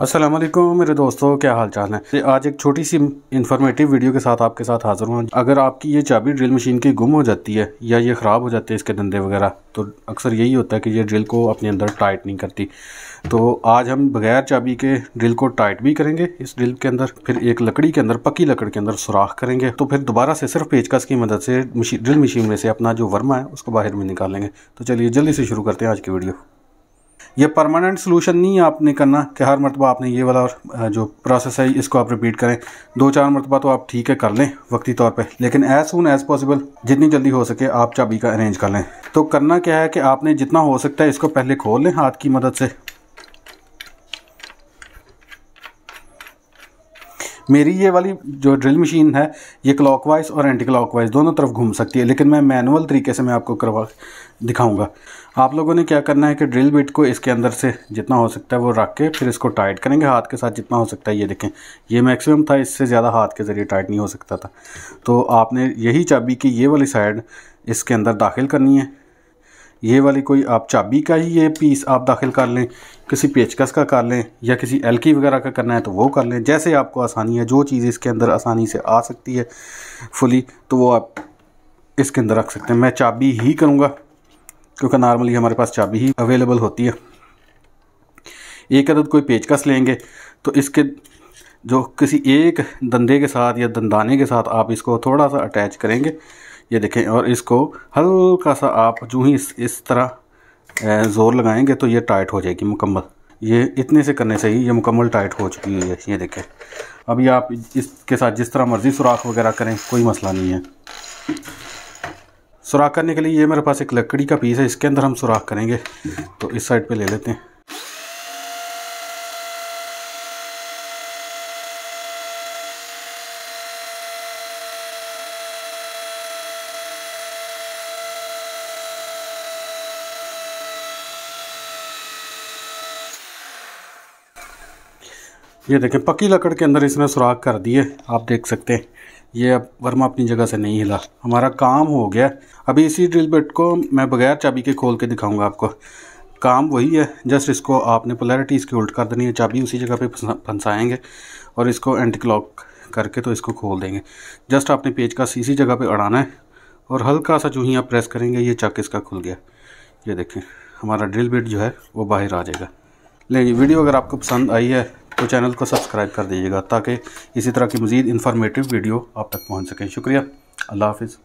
अस्सलाम वालेकुम, मेरे दोस्तों, क्या हाल चाल है आज एक छोटी सी इन्फॉर्मेटिव वीडियो के साथ आपके साथ हाज़िर हूँ। अगर आपकी ये चाबी ड्रिल मशीन की गुम हो जाती है या ये ख़राब हो जाते हैं इसके धंधे वगैरह तो अक्सर यही होता है कि ये ड्रिल को अपने अंदर टाइट नहीं करती। तो आज हम बगैर चाबी के ड्रिल को टाइट भी करेंगे, इस ड्रिल के अंदर, फिर एक लकड़ी के अंदर, पक्की लकड़ के अंदर सुराख करेंगे। तो फिर दोबारा से सिर्फ़ पेचकस की मदद से ड्रिल मशीन में से अपना जो वर्मा है, उसको बाहर में निकालेंगे तो चलिए जल्दी से शुरू करते हैं आज की वीडियो ये परमानेंट सोलूशन नहीं है आपने करना कि हर मरतबा आपने ये वाला जो प्रोसेस है, इसको आप रिपीट करें। दो चार मरतबा तो आप ठीक है कर लें वक्ती तौर पे, लेकिन एज सुन एज पॉसिबल जितनी जल्दी हो सके आप चाबी का अरेंज कर लें। तो करना क्या है कि आपने जितना हो सकता है इसको पहले खोल लें हाथ की मदद से। मेरी ये वाली जो ड्रिल मशीन है, ये क्लॉकवाइज और एंटी क्लॉकवाइज दोनों तरफ़ घूम सकती है, लेकिन मैं मैनुअल तरीके से मैं आपको करवा दिखाऊँगा। आप लोगों ने क्या करना है कि ड्रिल बिट को इसके अंदर से जितना हो सकता है वो रख के फिर इसको टाइट करेंगे, हाथ के साथ जितना हो सकता है, ये देखें। ये मैक्सिमम था, इससे ज़्यादा हाथ के ज़रिए टाइट नहीं हो सकता था। तो आपने यही चाबी की ये वाली साइड इसके अंदर दाखिल करनी है। ये वाली कोई आप चाबी का ही ये पीस आप दाखिल कर लें, किसी पेचकस का कर लें, या किसी एलकी वगैरह का करना है तो वो कर लें। जैसे आपको आसानी है, जो चीज़ इसके अंदर आसानी से आ सकती है फुली तो वो आप इसके अंदर रख सकते हैं। मैं चाबी ही करूँगा, क्योंकि नॉर्मली हमारे पास चाबी ही अवेलेबल होती है। एक अदद कोई पेचकस लेंगे तो इसके जो किसी एक दंदे के साथ या दंदाने के साथ आप इसको थोड़ा सा अटैच करेंगे। ये देखें और इसको हल्का सा आप जो ही इस, इस तरह ज़ोर लगाएँगे तो ये टाइट हो जाएगी मुकम्मल। ये इतने से करने से ही ये मुकम्मल टाइट हो चुकी है ये देखें। अभी आप इसके साथ जिस तरह मर्ज़ी सुराख वगैरह करें कोई मसला नहीं है। सुराख करने के लिए ये मेरे पास एक लकड़ी का पीस है इसके अंदर हम सुराख करेंगे तो इस साइड पे ले लेते हैं। ये देखें पक्की लकड़ के अंदर इसने सुराख कर दिए आप देख सकते हैं। ये अब वर्मा अपनी जगह से नहीं हिला। हमारा काम हो गया। अभी इसी ड्रिल बिट को मैं बगैर चाबी के खोल के दिखाऊँगा आपको। काम वही है। जस्ट इसको आपने पोलैरिटी इसकी उल्ट कर देनी है। चाबी उसी जगह पे फंसाएँगे और इसको एंटी क्लॉक करके तो इसको खोल देंगे। जस्ट आपने पेज का इसी जगह पे अड़ाना है और हल्का सा जो ही आप प्रेस करेंगे, ये चक इसका खुल गया। ये देखें, हमारा ड्रिल बिट जो है, वो बाहर आ जाएगा। लेकिन वीडियो अगर आपको पसंद आई है तो चैनल को सब्सक्राइब कर दीजिएगा ताकि इसी तरह की मज़ीद इन्फॉर्मेटिव वीडियो आप तक पहुँच सकें। शुक्रिया। अल्लाह हाफिज़।